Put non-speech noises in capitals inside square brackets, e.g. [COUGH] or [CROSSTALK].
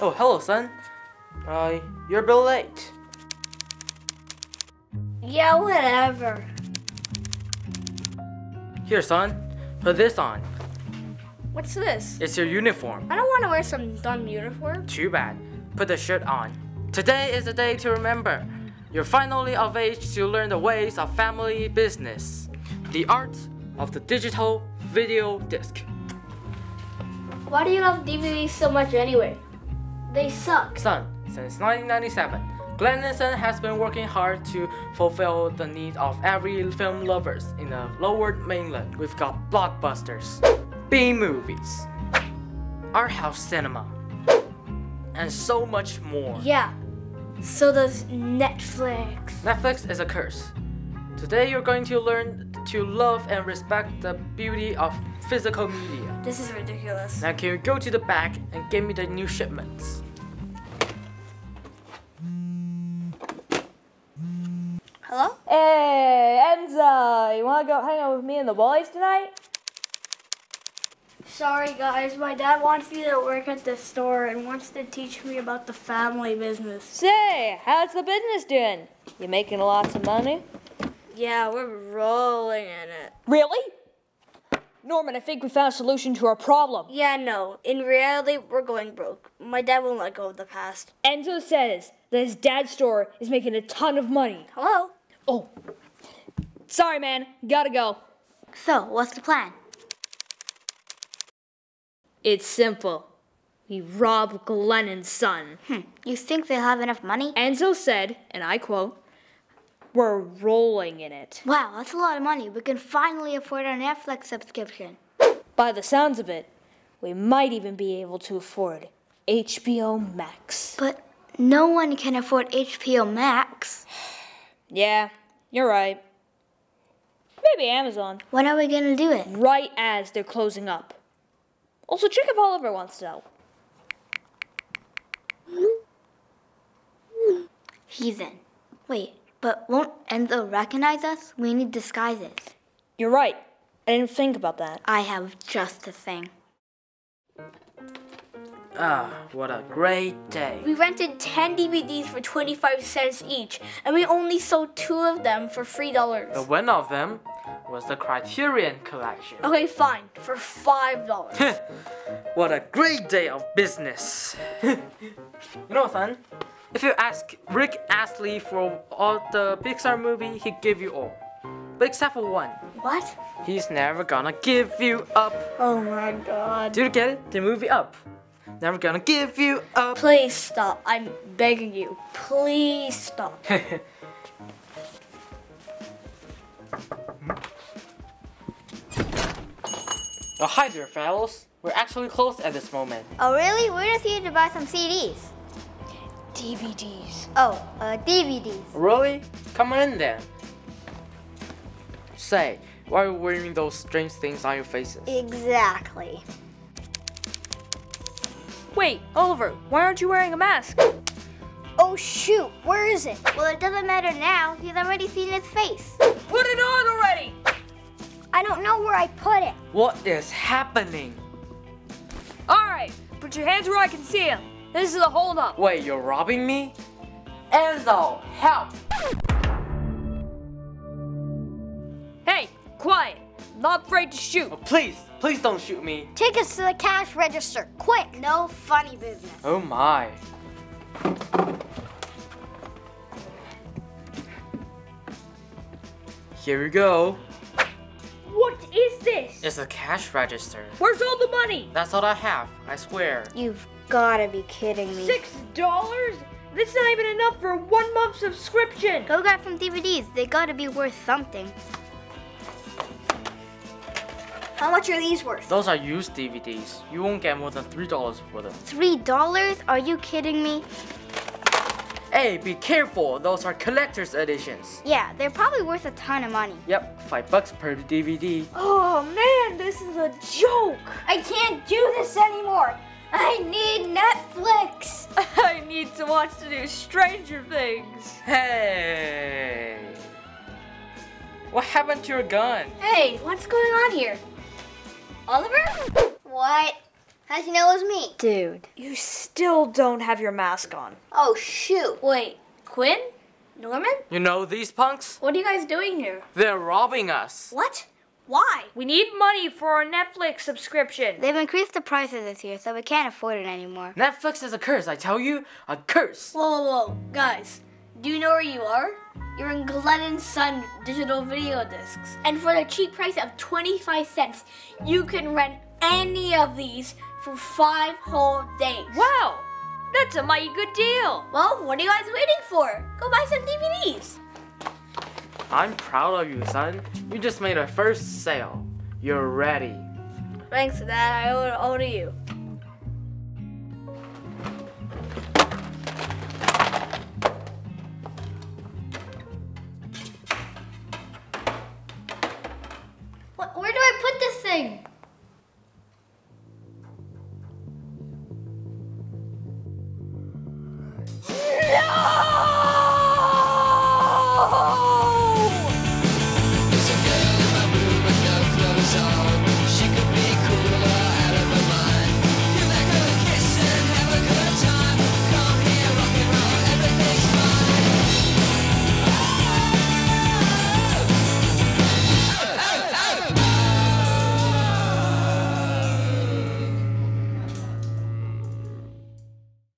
Oh, hello, son. Uh, you're a bit late. Yeah, whatever. Here, son. Put this on. What's this? It's your uniform. I don't want to wear some dumb uniform. Too bad. Put the shirt on. Today is the day to remember. You're finally of age to learn the ways of family business. The art of the digital video disc. Why do you love DVDs so much anyway? They suck. Son, since 1997, Glen and Son has been working hard to fulfill the needs of every film lovers in the lower mainland. We've got blockbusters, B movies, art house cinema, and so much more. Yeah. So does Netflix. Netflix is a curse. Today you're going to learn to love and respect the beauty of physical media. This is ridiculous. Now can you go to the back and give me the new shipments? Hey, Enzo, you wanna go hang out with me and the boys tonight? Sorry guys, my dad wants me to work at the store and wants to teach me about the family business. Say, how's the business doing? You making lots of money? Yeah, we're rolling in it. Really? Norman, I think we found a solution to our problem. Yeah, no. In reality, we're going broke. My dad won't let go of the past. Enzo says that his dad's store is making a ton of money. Hello? Oh, sorry, man, gotta go. So, what's the plan? It's simple. We rob Glen and Son. Hmm, you think they'll have enough money? Enzo said, and I quote, We're rolling in it. Wow, that's a lot of money. We can finally afford our Netflix subscription. By the sounds of it, we might even be able to afford HBO Max. But no one can afford HBO Max. [SIGHS] Yeah, you're right. Maybe Amazon. When are we gonna do it? Right as they're closing up. Also, check if Oliver wants to help. He's in. Wait, but won't Enzo recognize us? We need disguises. You're right. I didn't think about that. I have just a thing. Ah, what a great day. We rented 10 DVDs for 25 cents each, and we only sold two of them for $3. The one of them was the Criterion Collection. Okay, fine, for $5. [LAUGHS] what a great day of business. [LAUGHS] you know, son, if you ask Rick Astley for all the Pixar movie, he'd give you all. But except for one. what? He's never gonna give you up. Oh my god. Do you get it? The movie Up. Never gonna give you up. Please stop. I'm begging you. Please stop. [LAUGHS] oh, hi there, fellas. We're actually closed at this moment. Oh, really? We're just here to buy some CDs. DVDs. Oh, uh, DVDs. Really? Come on in then. Say, why are you wearing those strange things on your faces? Exactly. Wait, Oliver, why aren't you wearing a mask? Oh, shoot. Where is it? Well, it doesn't matter now. He's already seen his face. Put it on already! I don't know where I put it. What is happening? Alright, put your hands where I can see them. This is a holdup. Wait, you're robbing me? Enzo, help! Hey, quiet. I'm not afraid to shoot. Oh, please, please don't shoot me. Take us to the cash register, quick. No funny business. Oh my. Here we go. What is this? It's a cash register. Where's all the money? That's all I have, I swear. You've gotta be kidding me. Six dollars? That's not even enough for a one month subscription. Go grab some DVDs. They gotta be worth something. How much are these worth? Those are used DVDs. You won't get more than $3 for them. Three dollars? Are you kidding me? Hey, be careful. Those are collector's editions. Yeah, they're probably worth a ton of money. Yep, 5 bucks per DVD. Oh man, this is a joke. I can't do this anymore. I need Netflix. [LAUGHS] I need to watch the new Stranger Things. Hey! What happened to your gun? Hey, what's going on here? Oliver? What? How'd you know it was me? Dude, you still don't have your mask on. Oh, shoot. Wait, Quinn? Norman? You know these punks? What are you guys doing here? They're robbing us. What? Why? We need money for our Netflix subscription. They've increased the prices this year, so we can't afford it anymore. Netflix is a curse, I tell you. A curse. Whoa, whoa, whoa, guys. Do you know where you are? You're in Glen and Son digital video discs. And for the cheap price of 25 cents, you can rent any of these for five whole days. Wow, that's a mighty good deal. Well, what are you guys waiting for? Go buy some DVDs. I'm proud of you, son. You just made our first sale. You're ready. Thanks, Dad. I owe it all to you. Where do I put this thing?